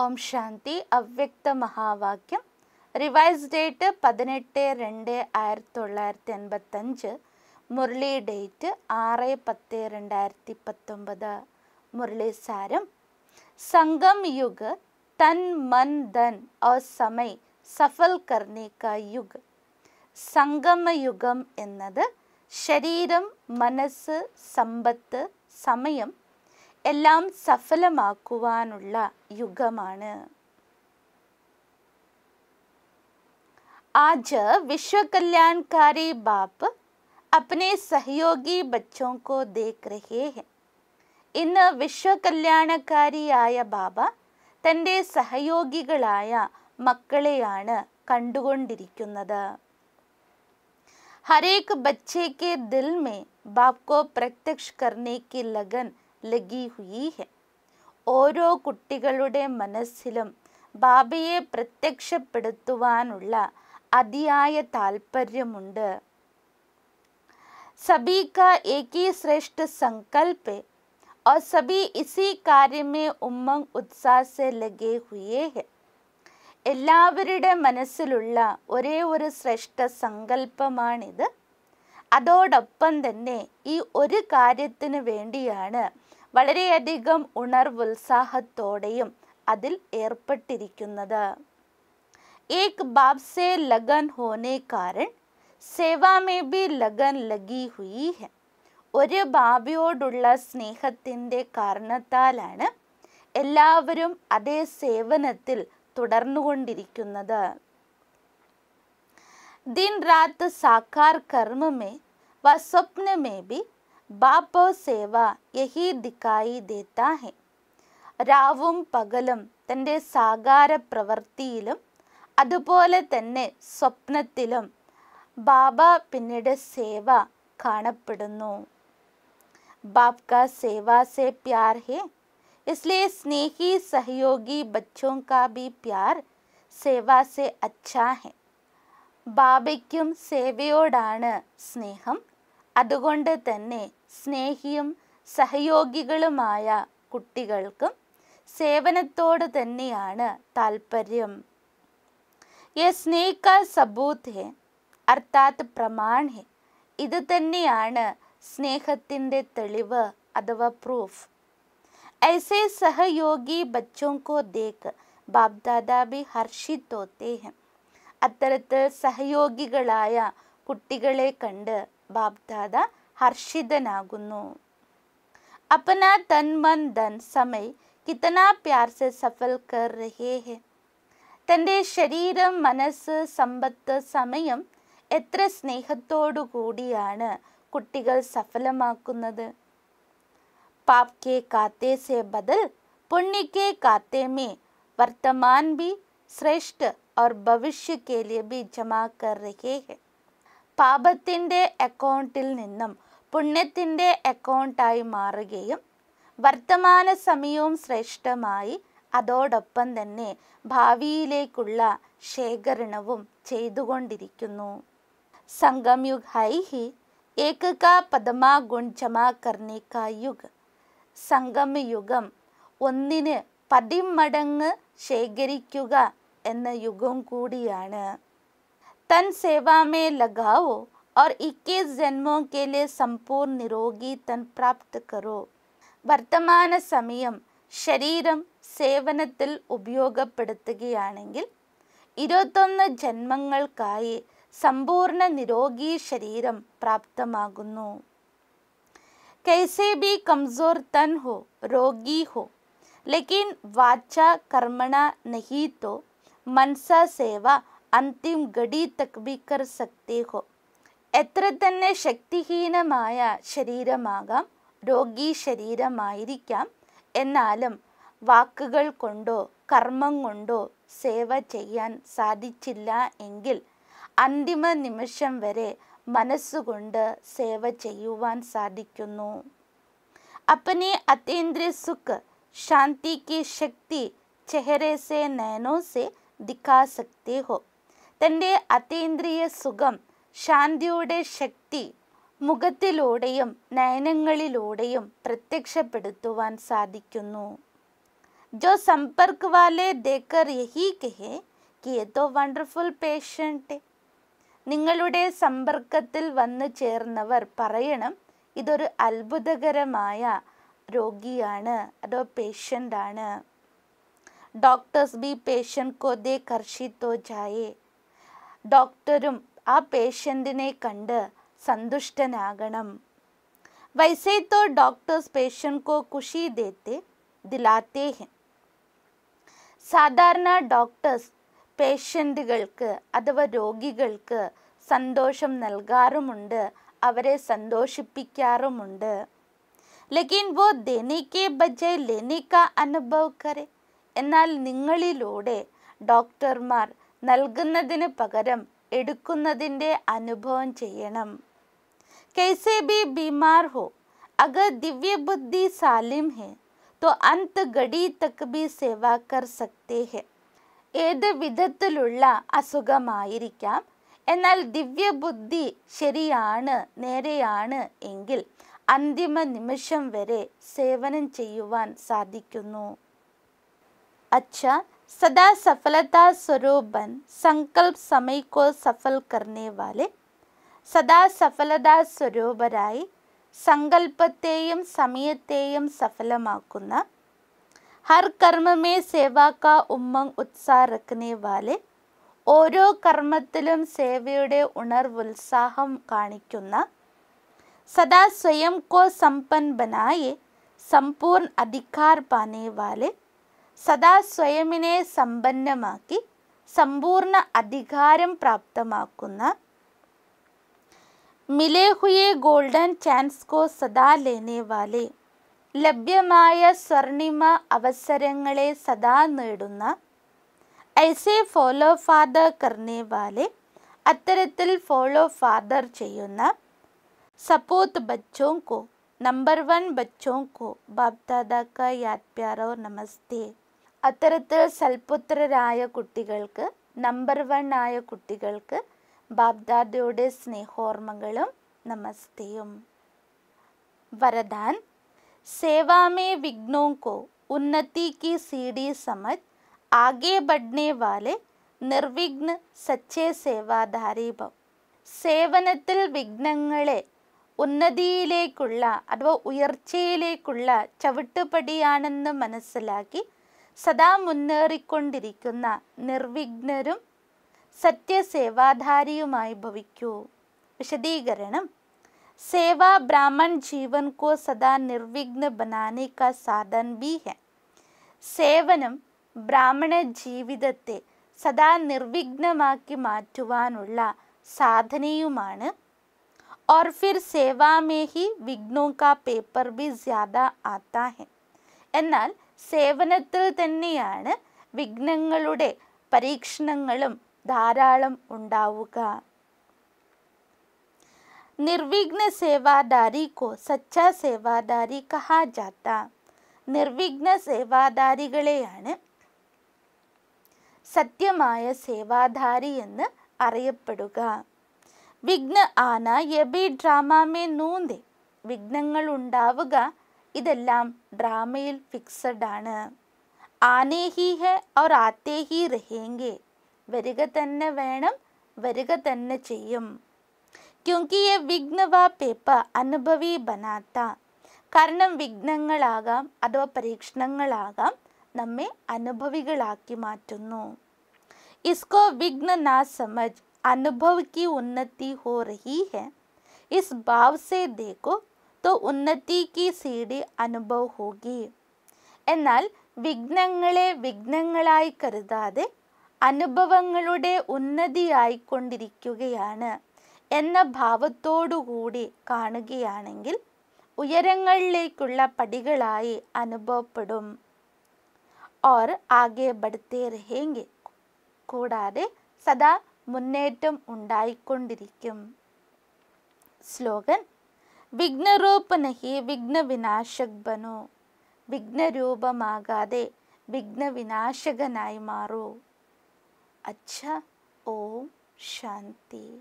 ഓം ശാന്തി അവ്യക്ത മഹാവാക്യം. Revise date പതിനെട്ട് രണ്ട് ആയിരത്തി തൊള്ളായിരത്തി എൺപത്തഞ്ച് മുരളി ഡേറ്റ് ആറ് പത്ത് രണ്ടായിരത്തി പത്തൊമ്പത് മുരളി സാരം. സംഗം യുഗ് തൻ മൻ ധൻ ഓ സമയ് സഫൽ കർണേ കാ യുഗ് സംഗമയുഗം എന്നത് ശരീരം മനസ്സ് സമ്പത്ത് സമയം എല്ലാം സഫലമാക്കുവാനുള്ള യുഗമാണ് आज विश्व कल्याणकारी बाप अपने सहयोगी बच्चों को देख रहे हैं ഇന്ന് വിശ്വകല്യാണക്കാരിയായ ബാബ തൻ്റെ സഹയോഗികളായ മക്കളെയാണ് കണ്ടുകൊണ്ടിരിക്കുന്നത് हरेक बच्चे के दिल में बाप को प्रत्यक्ष करने की लगन लगी हुई है ഓരോ കുട്ടികളുടെ മനസ്സിലും ബാബയെ പ്രത്യക്ഷപ്പെടുത്തുവാനുള്ള അതിയായ താല്പര്യമുണ്ട് सभी का एक ही श्रेष्ठ संकल्प है और सभी इसी कार्य में उमंग उत्साह से लगे हुए हैं എല്ലാവരുടെ മനസ്സിലുള്ള ഒരേ ഒരു ശ്രേഷ്ഠ സങ്കല്പമാണിത് അതോടൊപ്പം തന്നെ ഈ ഒരു കാര്യത്തിന് വേണ്ടിയാണ് വളരെയധികം ഉണർവുത്സാഹത്തോടെയും അതിൽ ഏർപ്പെട്ടിരിക്കുന്നത്. ഏക് ബാബ് ലഗൻ ലഗൻ കാരൺ സേവാ മേ ബി ലഗൻ ലഗി ഹുയി ഒരു ബാബയോടുള്ള സ്നേഹത്തിന്റെ കാരണത്താലാണ് എല്ലാവരും അതേ സേവനത്തിൽ തുടർന്നുകൊണ്ടിരിക്കുന്നത്. दिन रात साकार कर्म में व स्वप्न में भी बाप और सेवा यही दिखाई देता है രാവും പകലും തൻ്റെ സാകാര പ്രവൃത്തിയിലും അതുപോലെ തന്നെ സ്വപ്നത്തിലും ബാബ പിന്നീട് സേവ കാണപ്പെടുന്നു बाप का सेवा से प्यार है इसलिए स्नेही सहयोगी बच्चों का भी प्यार सेवा से अच्छा है ബാബയ്ക്കും സേവയോടാണ് സ്നേഹം അതുകൊണ്ട് തന്നെ സ്നേഹിയും സഹയോഗികളുമായ കുട്ടികൾക്കും സേവനത്തോട് തന്നെയാണ് താല്പര്യം യേ സ്നേഹ കാ സബൂത്ത് ഹെ അർത്ഥാത് പ്രമാൺ ഹെ ഇത് തന്നെയാണ് സ്നേഹത്തിൻ്റെ തെളിവ് അഥവാ പ്രൂഫ് ऐसे सहयोगी बच्चों को देख बाप दादा भी हर्षित होते हैं അത്തരത്തിൽ സഹയോഗികളായ കുട്ടികളെ കണ്ട് ബാബ്ദാദ ഹർഷിതനാകുന്നു. അപ്പന തൻ മൻ ധൻ സമയ് കിത്തന പ്യാർ സെ സഫൽ കർ രഹേ ഹെ. തന്റെ ശരീരം മനസ്സ് സമ്പത്ത് സമയം എത്ര സ്നേഹത്തോടു കൂടിയാണ് കുട്ടികൾ സഫലമാക്കുന്നത്. പാപ്കെ കാത്തേ സെ ബദൽ പുണ്യ കാത്തേമേ വർത്തമാൻ ബി ശ്രേഷ്ഠ और ഭവിഷ്യ കെ ബി ജമാ പാപത്തിന്റെ അക്കൗണ്ടിൽ നിന്നും പുണ്യത്തിന്റെ അക്കൗണ്ടായി മാറുകയും വർത്തമാന സമയവും ശ്രേഷ്ഠമായി അതോടൊപ്പം തന്നെ ഭാവിയിലേക്കുള്ള ശേഖരണവും ചെയ്തുകൊണ്ടിരിക്കുന്നു. സംഗംയുഗ് ഹൈഹി ഏക പദമാ ഗുൺ ജമാ കാ യുഗ്. സംഗമയുഗം ഒന്നിന് പതിമടങ്ങ് ശേഖരിക്കുക എന്ന യുഗം കൂടിയാണ്. തൻ സേവാമേ ലഗാവോ ഓർ 21 ജന്മോ കേലെ സമ്പൂർണ നിരോഗി തൻ പ്രാപ്ത കറോ. വർത്തമാന സമയം ശരീരം സേവനത്തിൽ ഉപയോഗപ്പെടുത്തുകയാണെങ്കിൽ ഇരുപത്തൊന്ന് ജന്മങ്ങൾക്കായി സമ്പൂർണ നിരോഗി ശരീരം പ്രാപ്തമാകുന്നു. കൈസേ ബി കംസോർ തൻ ഹോ രോഗി ഹോ. लेकिन वाचा कर्मणा नहीं तो मनसा सेवा അന്തിം ഗഡി തക് ബി കർ സക്തേ ഹോ എത്ര തന്നെ ശക്തിഹീനമായ ശരീരമാകാം രോഗി ശരീരമായിരിക്കാം എന്നാലും വാക്കുകൾ കൊണ്ടോ കർമ്മം കൊണ്ടോ സേവ ചെയ്യാൻ സാധിച്ചില്ല എങ്കിൽ അന്തിമ നിമിഷം വരെ മനസ്സുകൊണ്ട് സേവ ചെയ്യുവാൻ സാധിക്കുന്നു अपने अतीन्द्रिय सुख शांति की शक्ति चेहरे से नयनों से दिखा सकते हो। തന്റെ അതീന്ദ്രിയ സുഖം ശാന്തിയുടെ ശക്തി മുഖത്തിലൂടെയും നയനങ്ങളിലൂടെയും പ്രത്യക്ഷപ്പെടുത്തുവാൻ സാധിക്കുന്നു। ജോ സമ്പർക്ക് വാലെ ദേക്കർ യഹി കെഹെ കിയത്തോ വണ്ടർഫുൾ പേഷ്യന്റ് നിങ്ങളുടെ സമ്പർക്കത്തിൽ വന്നു ചേർന്നവർ പറയണം ഇതൊരു അത്ഭുതകരമായ രോഗിയാണ് അതോ പേഷ്യൻ്റ് ആണ് ഡോക്ടേഴ്സ് ബി പേഷ്യൻ്റ് കോ ദേ കർഷിത്തോ ജായേ ഡോക്ടറും ആ പേഷ്യൻറ്റിനെ കണ്ട് സന്തുഷ്ടനാകണം वैसे तो डॉक्टर्स पेशेंट को खुशी देते दिलाते हैं സാധാരണ ഡോക്ടേഴ്സ് പേഷ്യൻറ്റുകൾക്ക് അഥവാ രോഗികൾക്ക് സന്തോഷം നൽകാറുമുണ്ട് അവരെ സന്തോഷിപ്പിക്കാറുമുണ്ട് ലെക്കിൻ വോ ദേനിക്കെ ബജയ് ലെനിക്ക അനുഭവ കരെ എന്നാൽ നിങ്ങളിലൂടെ ഡോക്ടർമാർ നൽകുന്നതിന് പകരം എടുക്കുന്നതിന്റെ അനുഭവം ചെയ്യണം. കൈസെ ബി ബിമാർ ഹോ അഗർ ദിവ്യ ബുദ്ധി സാലിം ഹെ തോ അന്ത് ഗഡി തക്ക് ബി സേവ കർ സക്തേ ഹെ. ഏത് വിധത്തിലുള്ള അസുഖമായിരിക്കാം എന്നാൽ ദിവ്യബുദ്ധി ശരിയാണ് നേരെയാണ് എങ്കിൽ അന്തിമ നിമിഷം വരെ സേവനം ചെയ്യുവാൻ സാധിക്കുന്നു. അച്ഛ സദാ സഫലതാ സ്വരൂപൻ സങ്കൽപ് സമയക്കോ സഫൽ കർണേവാലെ സദാ സഫലതാ സ്വരൂപരായി സങ്കല്പത്തെയും സമയത്തെയും സഫലമാക്കുന്ന ഹർ കർമ്മമേ സേവാക്ക ഉമ്മങ് ഉത്സാഹ വാലെ ഓരോ കർമ്മത്തിലും സേവയുടെ ഉണർവുത്സാഹം കാണിക്കുന്ന സദാ स्वयं को संपन्न बनाए സമ്പൂർണ അധികാർ പാനെ വാലെ സദാ സ്വയമിനെ സമ്പന്നമാക്കി സമ്പൂർണ അധികാരം പ്രാപ്തമാക്കുന്ന മിലേഹുയെ ഗോൾഡൻ ചാൻസ് കോ സദാ ലേനേവാലെ. ലഭ്യമായ സ്വർണിമ അവസരങ്ങളെ സദാ നേടുന്ന ഐസെ ഫോളോ ഫാദർ കർണേവാലെ. അത്തരത്തിൽ ഫോളോ ഫാദർ ചെയ്യുന്ന സപ്പോത്ത് ബച്ചോ കോ നമ്പർ വൺ ബച്ചോ കോ ബാപ്ദാദാക്ക യാദ് പ്യാരോ നമസ്തേ അത്തരത്തിൽ സൽപുത്രരായ കുട്ടികൾക്ക് നമ്പർ വൺ ആയ കുട്ടികൾക്ക് ബാബ്ദാദയുടെ സ്നേഹോർമ്മകളും നമസ്തേയും वरदान सेवा में विघ्नों को उन्नति की सीढ़ी समझ आगे बढ़ने वाले നിർവിഘ്ന സച്ചേ സേവാധാരി ഭവ് സേവനത്തിൽ വിഘ്നങ്ങളെ ഉന്നതിയിലേക്കുള്ള അഥവാ ഉയർച്ചയിലേക്കുള്ള ചവിട്ടുപടിയാണെന്ന് മനസ്സിലാക്കി സദാ മുന്നേറിക്കൊണ്ടിരിക്കുന്ന നിർവിഘ്നരും സത്യസേവാധാരിയുമായി ഭവിക്കൂ വിശദീകരണം सेवा ब्राह्मण जीवन को सदा निर्विघ्न बनाने का साधन भी है സേവനം ബ്രാഹ്മണ ജീവിതത്തെ സദാ നിർവിഘ്നമാക്കി മാറ്റുവാനുള്ള സാധനയുമാണ് और फिर सेवा में ही विघ्नों का पेपर भी ज़्यादा आता है എന്നാൽ സേവനത്തിൽ തന്നെയാണ് വിഘ്നങ്ങളുടെ പരീക്ഷണങ്ങളും ധാരാളം ഉണ്ടാവുക നിർവിഘ്ന സേവാദാരി കോ സച്ച സേവാദാരി കഹാ ജാത്ത നിർവിഘ്ന സേവാദാരികളെയാണ് സത്യമായ സേവാധാരി എന്ന് അറിയപ്പെടുക വിഘ്ന ആന യബി ഡ്രാമാമേ നൂന്തേ. വിഘ്നങ്ങൾ ഉണ്ടാവുക ഇതെല്ലാം ഡ്രാമയിൽ ഫിക്സഡ് ആണ്. ആനേ ഹി ഹെ ഓർ ആത്തേ ഹി രഹേങ്കെ. വരിക തന്നെ വേണം വരിക തന്നെ ചെയ്യും. ക്യുങ്കി യെ വിഘ്നവ പേപ്പ അനുഭവി ബനാത്ത. കാരണം വിഘ്നങ്ങളാകാം അഥവാ പരീക്ഷണങ്ങളാകാം നമ്മെ അനുഭവികളാക്കി മാറ്റുന്നു. ഇസ്കോ വിഘ്ന നാ സമജ് अनुभव की उन्नति हो रही है इस भाव से देखो तो उन्नति की सीढ़ी അനുഭവ होगी എന്നാൽ വിഘ്നങ്ങളെ വിഘ്നങ്ങളായി കരുതാതെ അനുഭവങ്ങളുടെ ഉന്നതിയായിക്കൊണ്ടിരിക്കുകയാണ് എന്ന ഭാവത്തോടുകൂടി കാണുകയാണെങ്കിൽ ഉയരങ്ങളിലേക്കുള്ള പടികളായി അനുഭവപ്പെടും ഓർ ആകെ ബഡ്തേ രഹേങ്കെ കൂടാതെ സദാ മുന്നേറ്റം ഉണ്ടായിക്കൊണ്ടിരിക്കും. സ്ലോഗൻ വിഘ്നരൂപ നഹി വിഘ്ന വിനാശക് ബനോ. വിഘ്നരൂപമാകാതെ വിഘ്നവിനാശകനായി മാറൂ. അച്ഛ ഓം ശാന്തി.